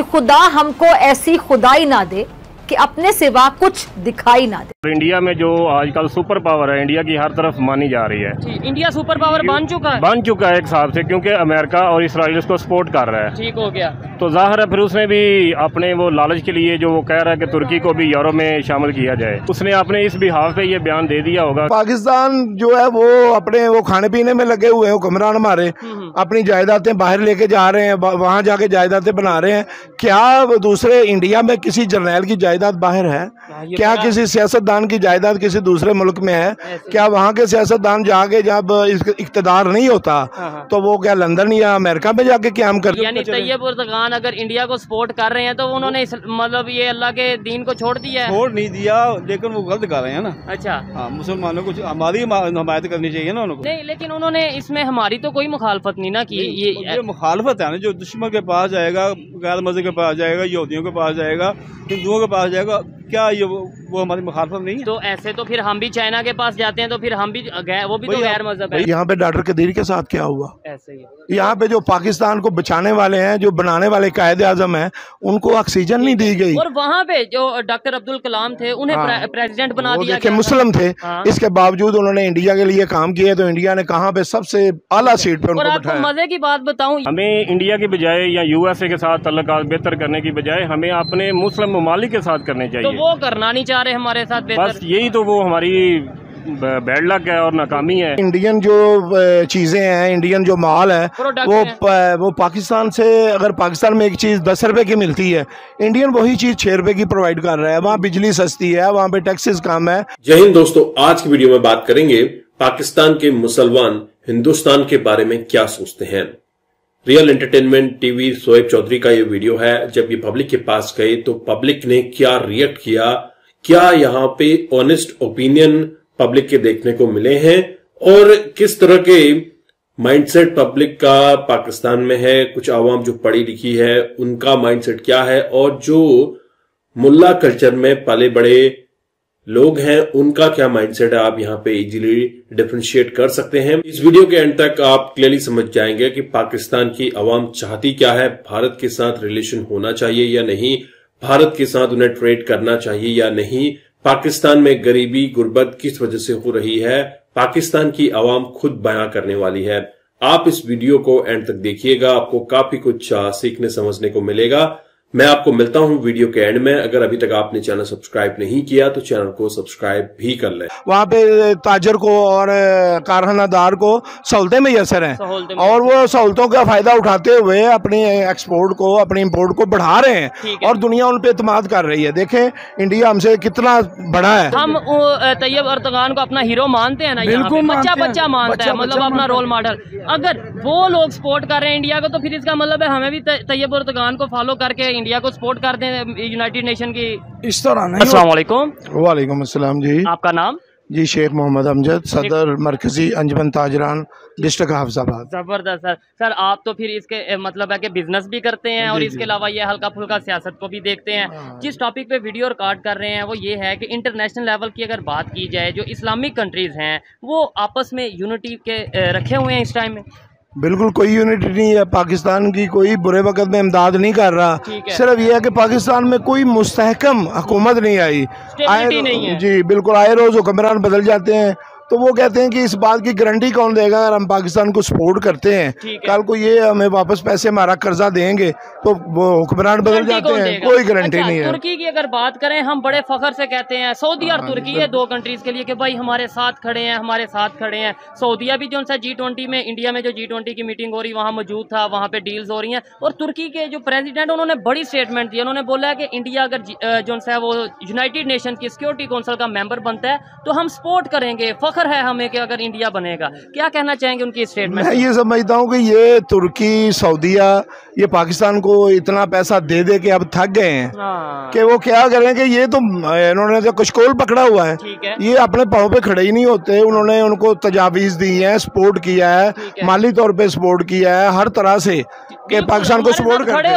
کہ خدا ہم کو ایسی خدائی نہ دے کہ اپنے سوا کچھ دکھائی نہ دے۔ اور انڈیا میں جو آج کل سپر پاور ہے انڈیا کی ہر طرف مانی جا رہی ہے۔ ٹھیک انڈیا سپر پاور بن چکا ہے۔ بن چکا ہے ایک حساب سے کیونکہ امریکہ اور اسرائیل اس کو سپورٹ کر رہا ہے۔ ٹھیک ہو گیا۔ تو ظاہر ہے پھر اس نے بھی اپنے وہ لالچ کے لیے جو وہ کہہ رہا ہے کہ ترکی کو بھی یورو میں شامل کیا جائے۔ اس نے اپنے اس بحاف پہ یہ بیان دے دیا ہوگا۔ پاکستان جو ہے وہ اپنے وہ کھانے پینے میں لگے ہوئے ہیں حکمران ہمارے اپنی جائیدادیں باہر لے کے جا رہے ہیں وہاں جا کے جائیدادیں بنا رہے ہیں۔ کیا وہ دوسرے انڈیا میں کسی جرنیل کی جائیداد باہر ہے؟ یہ کیا کسی سیاستدان کی جائیداد کسی دوسرے ملک میں ہے۔ کیا وہاں کے سیاستدان جا کے جب اس- اقتدار نہیں ہوتا ہاں، ہاں۔ تو وہ کیا لندن یا امریکہ میں جا کے قیام کر یعنی طیب اردگان اگر انڈیا کو سپورٹ کر رہے ہیں تو انہوں نے اس- مطلب یہ اللہ کے دین کو چھوڑ دیا ہے۔ چھوڑ نہیں دیا لیکن وہ غلط کر رہے ہیں نا۔ اچھا۔ ہاں مسلمانوں کو ہماری حمایت کرنی چاہیے نا ان کو۔ نہیں لیکن انہوں نے اس میں ہماری تو کوئی مخالفت نہیں نا کی۔ یہ یہ مخالفت ہے نا جو دشمن کے پاس جائے گا غیر مذہب کے پاس جائے گا یہودیوں کے پاس جائے گا ہندوؤں کے پاس جائے گا کیا یہ وہ وہ ہماری مخالفت نہیں ہے تو ایسے تو پھر ہم بھی چائنا کے پاس جاتے ہیں تو پھر ہم بھی وہ بھی تو غیر مذہب ہے۔ یہاں پہ ڈاکٹر قدیر کے ساتھ کیا ہوا؟ ایسے ہی۔ یہاں پہ جو پاکستان کو بچانے والے ہیں جو بنانے والے قائد اعظم ہیں ان کو آکسیجن نہیں دی گئی۔ اور وہاں پہ جو ڈاکٹر عبد الکلام تھے انہیں ہاں۔ پریزیڈنٹ پریزیڈنٹ بنا دیا تھا۔ مسلم تھے۔ ہاں۔ اس کے باوجود انہوں نے انڈیا کے لیے کام کیا تو انڈیا نے کہاں پہ سب سے اعلیٰ سیٹ پہ ان اور کو آپ کو بٹھایا۔ مزے کی بات بتاؤں۔ ہمیں انڈیا کی بجائے یا یو ایس اے کے ساتھ تعلقات بہتر کرنے کی بجائے ہمیں اپنے مسلم ممالک کے ساتھ کرنے تو چاہیے۔ وہ کرنا نہیں چاہ رہے ہمارے ساتھ۔ بس یہی تو وہ ہماری بیڈ لک ہے اور ناکامی ہے۔ انڈین جو چیزیں ہیں انڈین جو مال ہے وہ پاکستان سے اگر پاکستان میں ایک چیز دس روپے کی ملتی ہے انڈین وہی چیز چھ روپے کی پروائیڈ کر رہا ہے۔ وہاں بجلی سستی ہے وہاں پہ ٹیکسز کام ہے جہین دوستو آج کی ویڈیو میں بات کریں گے پاکستان کے مسلمان ہندوستان کے بارے میں کیا سوچتے ہیں۔ Real entertainment T V Suhaib Chaudhry کا یہ ویڈیو ہے۔ جب یہ پبلک کے پاس گئے تو پبلک نے کیا ریئیکٹ کیا؟ کیا یہاں پہ آنےسٹ اپینین پبلک کے دیکھنے کو ملے ہیں اور کس طرح کے مائنڈ سیٹ پبلک کا پاکستان میں ہے؟ کچھ عوام جو پڑھی لکھی ہے، ان کا مائنڈ سیٹ کیا ہے؟ اور جو ملا کلچر میں پالے بڑے لوگ ہیں، ان کا کیا مائنڈ سیٹ ہے؟ آپ یہاں پہ ایزیلی ڈیفرنشیٹ کر سکتے ہیں۔ اس ویڈیو کے اینڈ تک آپ کلیئرلی سمجھ جائیں گے کہ پاکستان کی عوام چاہتی کیا ہے؟ بھارت کے ساتھ ریلیشن ہونا چاہیے یا نہیں؟ بھارت کے ساتھ انہیں ٹریڈ کرنا چاہیے یا نہیں، پاکستان میں غریبی، غربت کس وجہ سے ہو رہی ہے؟ پاکستان کی عوام خود بیاں کرنے والی ہے۔ آپ اس ویڈیو کو اینڈ تک دیکھیے گا، آپ کو کافی کچھ سیکھنے، سمجھنے کو ملے گا۔ میں آپ کو ملتا ہوں ویڈیو کے اینڈ میں۔ اگر ابھی تک آپ نے چینل سبسکرائب نہیں کیا تو چینل کو سبسکرائب بھی کر لیں۔ وہاں پہ تاجر کو اور کارخانہ دار کو سہولتیں میسر ہیں۔ اور وہ سہولتوں کا فائدہ اٹھاتے ہوئے اپنے ایکسپورٹ کو اپنے امپورٹ کو بڑھا رہے ہیں۔ اور دنیا ان پہ اعتماد کر رہی ہے۔ دیکھیں انڈیا ہم سے کتنا بڑا ہے۔ ہم طیب ارتغان کو اپنا ہیرو مانتے ہیں نا بچہ بچہ مانتا ہے مطلب اپنا رول ماڈل اگر وہ لوگ سپورٹ کر رہے ہیں انڈیا کو تو پھر اس کا مطلب ہے ہمیں بھی طیب ارتگان کو فالو کر کے انڈیا کو سپورٹ کر دیں یونائٹیڈ نیشن کی۔ اس طرح نہیں السلام علیکم۔ وعلیکم السلام جی۔ آپ کا نام؟ جی شیخ محمد امجد صدر مرکزی انجمن تاجران ڈسٹرک حافظ آباد۔ زبردست سر۔ سر آپ تو پھر اس کے مطلب ہے کہ بزنس بھی کرتے ہیں جی، اور جی۔ اس کے علاوہ یہ ہلکا پھلکا سیاست کو بھی دیکھتے ہیں۔ ہاں۔ جس ٹاپک پہ ویڈیو ریکارڈ کر رہے ہیں وہ یہ ہے کہ انٹرنیشنل لیول کی اگر بات کی جائے جو اسلامک کنٹریز ہیں وہ آپس میں یونٹی کے رکھے ہوئے ہیں اس ٹائم میں۔ بالکل کوئی یونٹی نہیں ہے پاکستان کی کوئی برے وقت میں امداد نہیں کر رہا۔ صرف یہ ہے کہ پاکستان میں کوئی مستحکم حکومت نہیں آئی۔ جی بالکل آئے روز حکمران بدل جاتے ہیں۔ تو وہ کہتے ہیں کہ اس بات کی گارنٹی کون دے گا اگر ہم پاکستان کو سپورٹ کرتے ہیں؟ کل کو یہ ہمیں واپس پیسے ہمارا قرضہ دیں گے تو حکمران بدل جاتے ہیں کوئی گارنٹی اچھا، نہیں ہے۔ ترکی کی اگر بات کریں ہم بڑے فخر سے کہتے ہیں سعودی اور ہاں، ترکی ہے دو کنٹریز کے لیے کہ بھائی ہمارے ساتھ کھڑے ہیں ہمارے ساتھ کھڑے ہیں۔ سعودیہ بھی جو ان سے جی ٹونٹی میں انڈیا میں جو جی ٹونٹی کی میٹنگ ہو رہی وہاں موجود تھا وہاں پہ ڈیلز ہو رہی ہیں۔ اور ترکی کے جو پریزیڈنٹ انہوں نے بڑی سٹیٹمنٹ دی انہوں نے بولا ہے کہ انڈیا اگر جو ان سے وہ یونائٹیڈ نیشن کی سیکیورٹی کونسل کا ممبر بنتا ہے تو ہم سپورٹ کریں گے فخر فخر ہے ہمیں کہ اگر انڈیا بنے گا۔ کیا کہنا چاہیں گے ان کی اسٹیٹمنٹ میں یہ سمجھتا ہوں کہ یہ ترکی سعودیہ یہ پاکستان کو اتنا پیسہ دے دے کے اب تھک گئے ہیں ہاں۔ کہ وہ کیا کریں کہ یہ تو انہوں نے تو کچھ کول پکڑا ہوا ہے۔ یہ اپنے پاؤں پہ کھڑے ہی نہیں ہوتے۔ انہوں نے ان کو تجاویز دی ہیں سپورٹ کیا ہے۔ مالی طور پہ سپورٹ کیا ہے ہر طرح سے۔ کہ پاکستان کو سپورٹ کرتے ہیں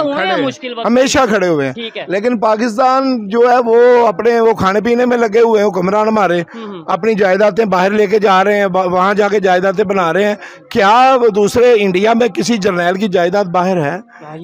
ہمیشہ کھڑے ہوئے ہیں۔ لیکن پاکستان جو ہے وہ اپنے وہ کھانے پینے میں لگے ہوئے ہیں کمران ہمارے اپنی جائداتیں باہر لے کے جا رہے ہیں وہاں جا کے جائداتیں بنا رہے ہیں۔ کیا دوسرے انڈیا میں کسی جرنیل کی جائیداد باہر ہے؟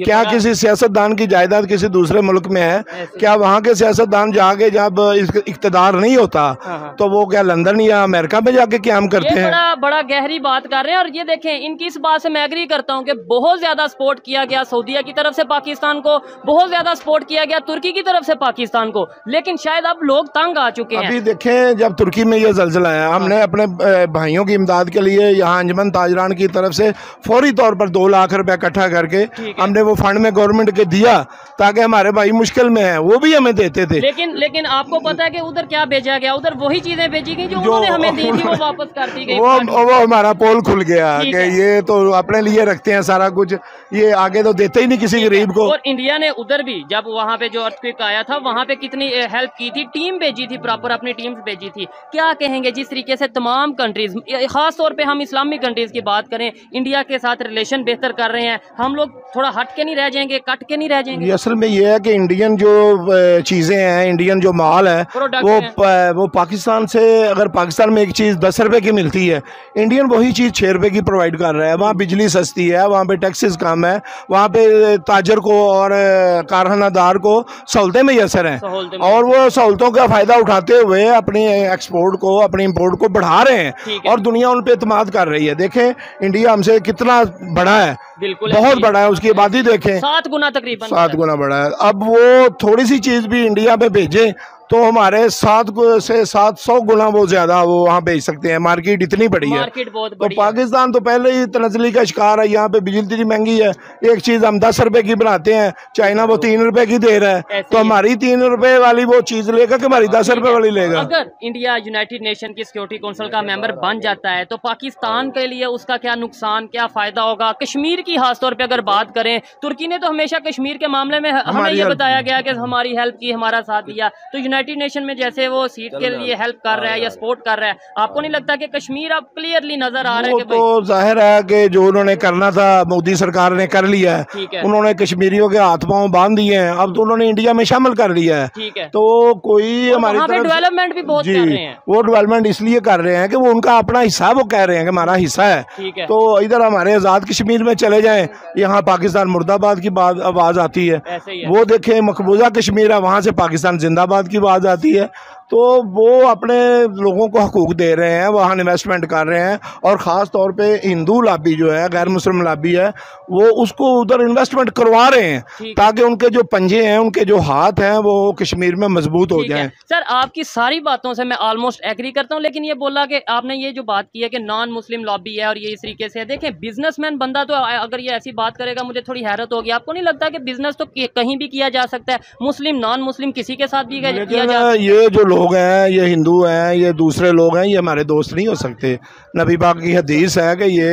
کیا کسی سیاستدان کی جائیداد کسی دوسرے ملک میں ہے؟ کیا وہاں کے سیاستدان جا کے جب اقتدار نہیں ہوتا ہاں، ہاں۔ تو وہ کیا لندن یا امریکہ میں جا کے قیام کرتے ہیں؟ بڑا گہری بات کر رہے ہیں اور یہ دیکھیں ان کی اس بات سے میں اگری کرتا ہوں کہ بہت زیادہ سپورٹ سپورٹ کیا گیا سعودیہ کی طرف سے پاکستان کو بہت زیادہ سپورٹ کیا گیا ترکی کی طرف سے پاکستان کو۔ لیکن شاید اب لوگ تنگ آ چکے ہیں۔ ابھی دیکھیں جب ترکی میں یہ زلزلہ آیا ہم نے اپنے بھائیوں کی امداد کے لیے یہاں انجمن تاجران کی طرف سے فوری طور پر دو لاکھ روپے اکٹھا کر کے ہم نے وہ فنڈ میں گورنمنٹ کے دیا تاکہ ہمارے بھائی مشکل میں ہیں۔ وہ بھی ہمیں دیتے تھے۔ لیکن لیکن آپ کو پتا ہے کہ ادھر کیا بھیجا گیا؟ ادھر وہی چیزیں بھیجی گئی جو انہوں نے ہمیں دی تھی وہ واپس کر دی گئی۔ وہ ہمارا پول کھل گیا کہ یہ تو اپنے لیے رکھتے ہیں سارا کچھ۔ یہ آگے تو دیتے ہی نہیں کسی غریب کو. اور انڈیا نے ادھر بھی جب وہاں پہ جو ارتھ آیا تھا وہاں پہ کتنی eh, ہیلپ کی تھی؟ ٹیم بھیجی تھی پراپر اپنی ٹیم بھیجی تھی. کیا کہیں گے؟ جس طریقے سے تمام کنٹریز eh, خاص طور پہ ہم اسلامی کنٹریز کی بات کریں انڈیا کے ساتھ ریلیشن بہتر کر رہے ہیں. ہم لوگ تھوڑا ہٹ کے نہیں رہ جائیں گے کٹ کے نہیں رہ جائیں گے؟ اصل میں یہ ہے کہ انڈین جو چیزیں ہیں انڈین جو مال ہے وہ وہ پاکستان سے اگر پاکستان میں ایک چیز دس روپے کی ملتی ہے انڈین وہی چیز چھ روپے کی پرووائڈ کر رہا ہے۔ وہاں بجلی سستی ہے وہاں پہ ٹیکسز کم ہے وہاں پہ تاجر کو اور کارخانہ دار کو سہولتیں میسر ہیں۔ اور وہ سہولتوں کا فائدہ اٹھاتے ہوئے اپنی ایکسپورٹ کو اپنے امپورٹ کو بڑھا رہے ہیں اور دنیا ان پہ اعتماد کر رہی ہے۔ دیکھیں انڈیا ہم سے کتنا بڑا ہے۔ بالکل بہت بڑا ہے اس کی آبادی دیکھیں۔ سات گنا تقریباً سات گنا بڑا ہے۔ اب وہ تھوڑی سی چیز بھی انڈیا میں بھیجیں تو ہمارے سات سے سات سو گنا وہ زیادہ وہ وہاں بیچ سکتے ہیں۔ مارکیٹ اتنی بڑی ہے۔ تو پاکستان تو پہلے ہی تنزلی کا شکار ہے۔ یہاں پہ بجلی اتنی مہنگی ہے۔ ایک چیز ہم دس روپے کی بناتے ہیں۔ چائنا وہ تین روپے کی دے رہا ہے۔ تو ہماری تین روپے والی وہ چیز لے گا کہ ہماری دس روپے والی لے گا۔ اگر انڈیا یونائٹیڈ نیشن کی سیکورٹی کونسل کا ممبر بن جاتا ہے تو پاکستان کے لیے اس کا کیا نقصان کیا فائدہ ہوگا؟ کشمیر کی خاص طور پہ اگر بات کریں ترکی نے تو ہمیشہ کشمیر کے معاملے میں ہمیں یہ بتایا گیا کہ ہماری ہیلپ کی ہمارا ساتھ دیا۔ تو یونائٹڈ یونائٹڈ نیشن میں جیسے وہ سیٹ کے لیے ہیلپ کر رہا ہے یا سپورٹ کر رہا ہے۔ آپ کو نہیں لگتا کہ کشمیر اب کلیئرلی نظر آ رہا ہے تو ظاہر ہے کہ جو انہوں نے کرنا تھا مودی سرکار نے کر لیا ہے۔ انہوں نے کشمیریوں کے ہاتھ پاؤں باندھ دیے ہیں۔ اب تو انہوں نے انڈیا میں شامل کر لیا ہے۔ تو کوئی ہماری طرف ڈیولپمنٹ بھی بہت جی، کر رہے ہیں۔ وہ ڈیولپمنٹ اس لیے کر رہے ہیں کہ وہ ان کا اپنا حصہ وہ کہہ رہے ہیں کہ ہمارا حصہ ہے۔ تو ادھر ہمارے آزاد کشمیر میں چلے جائیں۔ یہاں پاکستان مرد آباد کی آواز آتی ہے۔ وہ دیکھیں مقبوضہ کشمیر ہے وہاں سے پاکستان زندہ آباد کی آ جاتی ہے۔ تو وہ اپنے لوگوں کو حقوق دے رہے ہیں وہاں انویسٹمنٹ کر رہے ہیں اور خاص طور پہ ہندو لابی جو ہے غیر مسلم لابی ہے وہ اس کو ادھر انویسٹمنٹ کروا رہے ہیں تاکہ ان کے جو پنجے ہیں ان کے جو ہاتھ ہیں وہ کشمیر میں مضبوط ہو جائیں۔ سر آپ کی ساری باتوں سے میں آلموسٹ ایگری کرتا ہوں لیکن یہ بولا کہ آپ نے یہ جو بات کی ہے کہ نان مسلم لابی ہے اور یہ اس طریقے سے دیکھیں بزنس مین بندہ تو اگر یہ ایسی بات کرے گا مجھے تھوڑی حیرت ہوگی۔ آپ کو نہیں لگتا کہ بزنس تو کہیں بھی کیا جا سکتا ہے؟ مسلم نان مسلم کسی کے ساتھ بھی کیا جا سکتا ہے؟ یہ جو لوگ لوگ ہیں یہ ہندو ہیں یہ دوسرے لوگ ہیں یہ ہمارے دوست نہیں ہو سکتے۔ نبی پاک کی حدیث ہے کہ یہ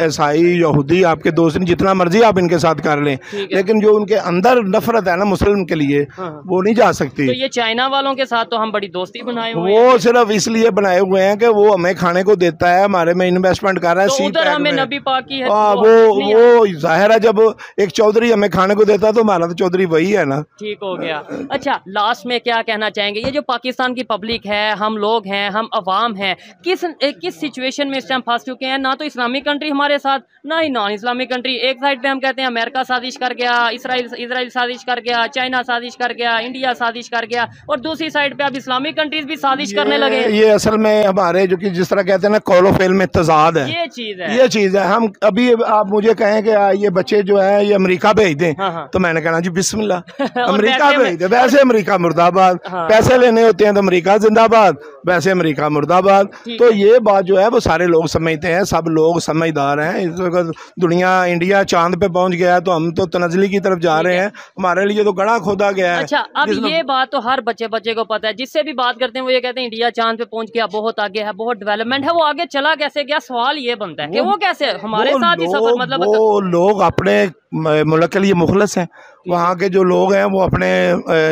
عیسائی یہودی آپ کے دوست نہیں جتنا مرضی آپ ان کے ساتھ کر لیں۔ لیکن جو ان کے اندر نفرت ہے نا مسلم کے لیے ہاں، ہاں۔ وہ نہیں جا سکتی۔ یہ چائنا والوں کے ساتھ تو ہم بڑی دوستی بنائے ہوئے وہ صرف اس لیے بنائے ہوئے ہیں کہ وہ ہمیں کھانے کو دیتا ہے ہمارے میں انویسٹمنٹ کر رہا ہے نبی پاک ہاں، وہ ظاہر ہے جب ایک چودھری ہمیں کھانے کو دیتا ہے تو ہمارا تو چودھری وہی ہے نا۔ ٹھیک ہو گیا۔ اچھا لاسٹ میں کیا کہنا چاہیں گے؟ یہ جو پاکستان پاکستان کی پبلک ہے ہم لوگ ہیں ہم عوام ہیں۔ کس کس سچویشن میں اس ٹائم پھنس چکے ہیں؟ نہ تو اسلامی کنٹری ہمارے ساتھ نہ ہی نان اسلامی کنٹری ایک سائڈ پہ ہم کہتے ہیں امریکہ سازش کر گیا اسرائیل اسرائیل سازش کر گیا چائنا سازش کر گیا انڈیا سازش کر گیا۔ اور دوسری سائڈ پہ اب اسلامی کنٹریز بھی سازش کرنے لگے۔ یہ اصل میں ہمارے جو کہ جس طرح کہتے ہیں نا کولو فیل میں تضاد ہے۔ یہ چیز ہے۔ یہ چیز ہے۔ ہم ابھی آپ مجھے کہیں کہ یہ بچے جو ہیں یہ امریکہ بھیج دیں۔ ہاں، ہاں۔ تو میں نے کہنا جی بسم اللہ۔ امریکہ بھیج دیں۔ ویسے امریکہ مرد آباد ہاں۔ پیسے لینے ہوتے ہیں امریکہ زندہ باد۔ ویسے امریکہ مرد آباد تو یہ بات جو ہے وہ سارے لوگ سمجھتے ہیں سب لوگ سمجھدار ہیں۔ اس وقت دنیا انڈیا چاند پہ پہنچ گیا ہے تو ہم تو تنزلی کی طرف جا رہے ہیں۔ ہمارے لیے تو گڑا کھودا گیا ہے۔ اچھا اب یہ بات تو ہر بچے بچے کو پتہ ہے۔ جس سے بھی بات کرتے ہیں وہ یہ کہتے ہیں انڈیا چاند پہ پہنچ گیا بہت آگے ہے بہت ڈیولپمنٹ ہے وہ آگے چلا کیسے گیا؟ سوال یہ بنتا ہے کہ وہ کیسے ہمارے ساتھ ہی سفر مطلب وہ لوگ اپنے ملک کے لیے مخلص ہیں۔ وہاں کے جو لوگ ہیں وہ اپنے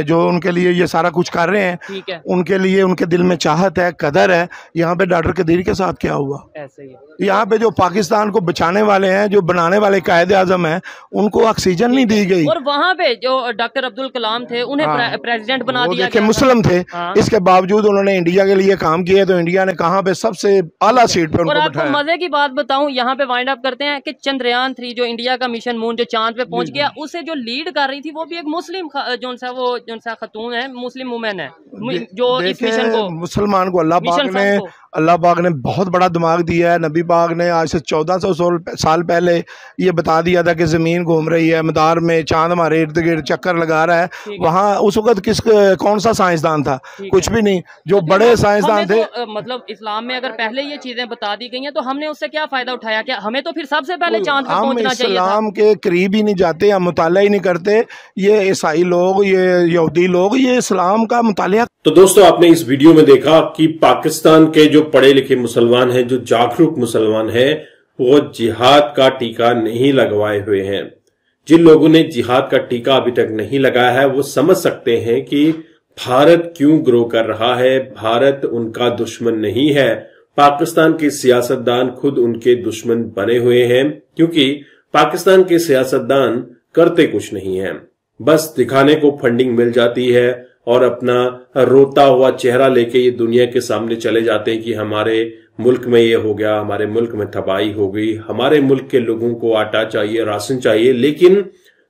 جو ان کے لیے یہ سارا کچھ کر رہے ہیں ان کے لیے ان کے دل میں چاہ چاہت ہے قدر ہے یہاں پہ ڈاکٹر قدیر کے ساتھ کیا ہوا؟ ایسے یہاں پہ جو پاکستان کو بچانے والے ہیں جو بنانے والے قائد اعظم ہیں ان کو آکسیجن نہیں دی گئی۔ اور وہاں پہ جو ڈاکٹر عبد الکلام تھے انہیں ہاں۔ پریزیڈنٹ بنا دیا کہ مسلم تھے۔ ہاں۔ اس کے باوجود انہوں نے انڈیا کے لیے کام کیے تو انڈیا نے کہاں پہ سب سے اعلیٰ سیٹ پہ ان کو بٹھایا اور آپ کو مزے کی بات بتاؤں یہاں پہ وائنڈ اپ کرتے ہیں کہ چندریان تھری جو انڈیا کا مشن مون جو چاند پہ پہنچ جی۔ گیا اسے جو لیڈ کر رہی تھی وہ بھی ایک مسلم جون خاتون ہے مسلم وومین ہے۔ جو اس مشن کو مسلم مسلمان کو اللہ پاک نے اللہ پاک نے بہت بڑا دماغ دیا ہے۔ نبی پاک نے آج سے چودہ سو سال پہلے یہ بتا دیا تھا کہ زمین گھوم رہی ہے مدار میں چاند ہمارے ارد گرد چکر لگا رہا ہے۔ وہاں اس وقت کس کون سا سائنسدان تھا؟ کچھ بھی نہیں۔ جو بڑے سائنسدان تھے۔ مطلب اسلام میں اگر پہلے یہ چیزیں بتا دی گئی ہیں تو ہم نے اس سے کیا فائدہ اٹھایا؟ کیا ہمیں تو پھر سب سے پہلے چاند ہم اسلام کے قریب ہی نہیں جاتے ہم مطالعہ ہی نہیں کرتے۔ یہ عیسائی لوگ یہ یہودی لوگ یہ اسلام کا مطالعہ تو دوستو، آپ نے اس ویڈیو میں دیکھا کہ پاکستان کے جو پڑھے لکھے مسلمان ہیں، جو جاگروک مسلمان ہیں، وہ جہاد کا ٹیکہ نہیں لگوائے ہوئے ہیں۔ جن لوگوں نے جہاد کا ٹیکہ ابھی تک نہیں لگایا ہے، وہ سمجھ سکتے ہیں کہ بھارت کیوں گرو کر رہا ہے۔ بھارت ان کا دشمن نہیں ہے۔ پاکستان کے سیاستدان خود ان کے دشمن بنے ہوئے ہیں، کیونکہ پاکستان کے سیاستدان کرتے کچھ نہیں ہیں۔ بس دکھانے کو فنڈنگ مل جاتی ہے۔ اور اپنا روتا ہوا چہرہ لے کے یہ دنیا کے سامنے چلے جاتے ہیں کہ ہمارے ملک میں یہ ہو گیا، ہمارے ملک میں تباہی ہو گئی، ہمارے ملک کے لوگوں کو آٹا چاہیے راشن چاہیے، لیکن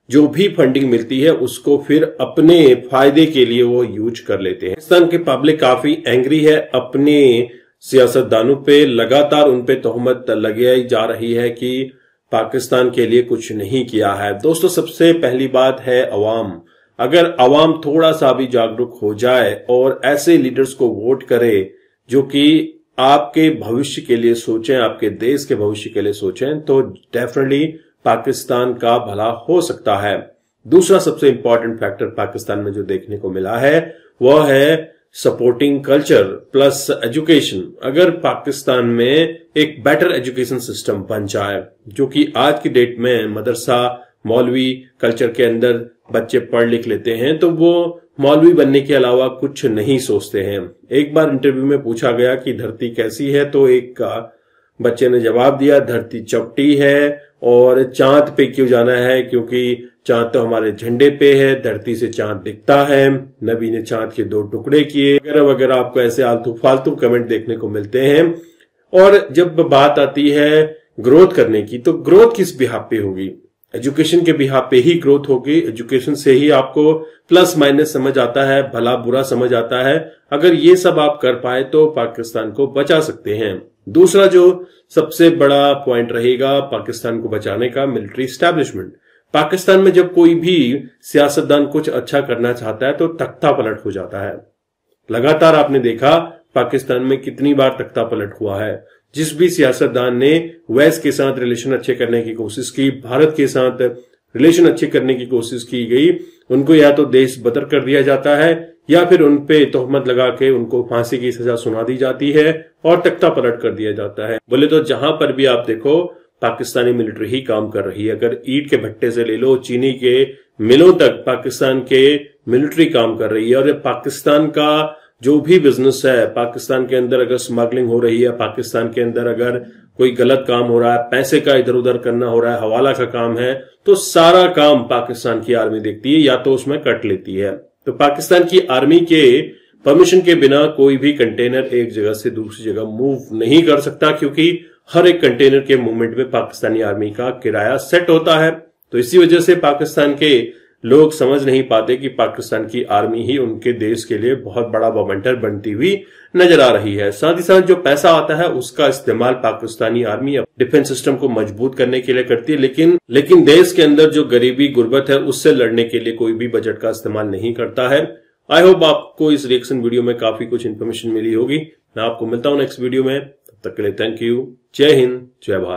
جو بھی فنڈنگ ملتی ہے، اس کو پھر اپنے فائدے کے لیے وہ یوج کر لیتے ہیں۔ پاکستان کے پبلک کافی اینگری ہے، اپنے سیاست دانوں پہ لگاتار ان پہ تہمت لگائی جا رہی ہے کہ پاکستان کے لیے کچھ نہیں کیا ہے۔ دوستو، سب سے پہلی بات ہے عوام۔ اگر عوام تھوڑا سا بھی جاگرک ہو جائے اور ایسے لیڈرز کو ووٹ کرے جو کہ آپ کے بھوشی کے لیے سوچیں، آپ کے دیس کے بھوشی کے لیے سوچیں، تو ڈیفینیٹلی پاکستان کا بھلا ہو سکتا ہے۔ دوسرا سب سے امپورٹنٹ فیکٹر پاکستان میں جو دیکھنے کو ملا ہے، وہ ہے سپورٹنگ کلچر پلس ایجوکیشن اگر پاکستان میں ایک بیٹر ایجوکیشن سسٹم بن جائے، جو کہ آج کی ڈیٹ میں مدرسہ مولوی کلچر کے اندر بچے پڑھ لکھ لیتے ہیں تو وہ مولوی بننے کے علاوہ کچھ نہیں سوچتے ہیں۔ ایک بار انٹرویو میں پوچھا گیا کہ دھرتی کیسی ہے تو ایک بچے نے جواب دیا، دھرتی چپٹی ہے اور چاند پہ کیوں جانا ہے؟ کیونکہ چاند تو ہمارے جھنڈے پہ ہے، دھرتی سے چاند دکھتا ہے۔ نبی نے چاند کے دو ٹکڑے کیے۔ وغیرہ وغیرہ آپ کو ایسے آلتو فالتو کمنٹ دیکھنے کو ملتے ہیں۔ اور جب بات آتی ہے گروتھ کرنے کی تو گروتھ کس بہا پہ ہوگی؟ ایجوکیشن کے بہا پہ ہی گروتھ ہوگی ایجوکیشن سے ہی آپ کو پلس مائنس سمجھ آتا ہے بھلا برا سمجھ آتا ہے اگر یہ سب آپ کر پائے تو پاکستان کو بچا سکتے ہیں دوسرا جو سب سے بڑا پوائنٹ رہے گا پاکستان کو بچانے کا ملٹری اسٹیبلشمنٹ پاکستان میں جب کوئی بھی سیاستدان کچھ اچھا کرنا چاہتا ہے تو تختہ پلٹ ہو جاتا ہے لگاتار آپ نے دیکھا پاکستان میں کتنی بار تختہ پلٹ ہوا ہے جس بھی سیاستدان نے ویس کے ساتھ ریلیشن اچھے کرنے کی کوشش کی، بھارت کے ساتھ ریلیشن اچھے کرنے کی کوشش کی گئی، ان کو یا تو دیش بدر کر دیا جاتا ہے یا پھر ان پہ تحمد لگا کے ان کو پھانسی کی سزا سنا دی جاتی ہے اور تختہ پلٹ کر دیا جاتا ہے۔ بولے تو جہاں پر بھی آپ دیکھو، پاکستانی ملٹری ہی کام کر رہی ہے۔ اگر ایٹ کے بھٹے سے لے لو، چینی کے ملوں تک پاکستان کے ملٹری کام کر رہی ہے۔ اور پاکستان کا جو بھی بزنس ہے، پاکستان کے اندر اگر سمگلنگ ہو رہی ہے، پاکستان کے اندر اگر کوئی غلط کام ہو رہا ہے، پیسے کا ادھر ادھر کرنا ہو رہا ہے، حوالہ کا کام ہے، تو سارا کام پاکستان کی آرمی دیکھتی ہے یا تو اس میں کٹ لیتی ہے. تو پاکستان کی آرمی کے پرمیشن کے بنا کوئی بھی کنٹینر ایک جگہ سے دوسری جگہ موو نہیں کر سکتا کیونکہ ہر ایک کنٹینر کے مومنٹ میں پاکستانی آرمی کا کرایہ سیٹ ہوتا ہے. تو اسی وجہ سے پاکستان کے لوگ سمجھ نہیں پاتے کہ پاکستان کی آرمی ہی ان کے دیش کے لیے بہت بڑا وومنٹر بنتی ہوئی نظر آ رہی ہے۔ ساتھ ہی ساتھ جو پیسہ آتا ہے، اس کا استعمال پاکستانی آرمی ڈیفنس سسٹم کو مضبوط کرنے کے لیے کرتی ہے، لیکن لیکن دیش کے اندر جو غریبی غربت ہے، اس سے لڑنے کے لیے کوئی بھی بجٹ کا استعمال نہیں کرتا ہے۔ آئی ہوپ آپ کو اس ریئیکشن ویڈیو میں کافی کچھ انفارمیشن ملی ہوگی۔ میں آپ کو ملتا ہوں نیکسٹ ویڈیو میں۔ تب تک کے لیے thank you J Hind, J Bharat.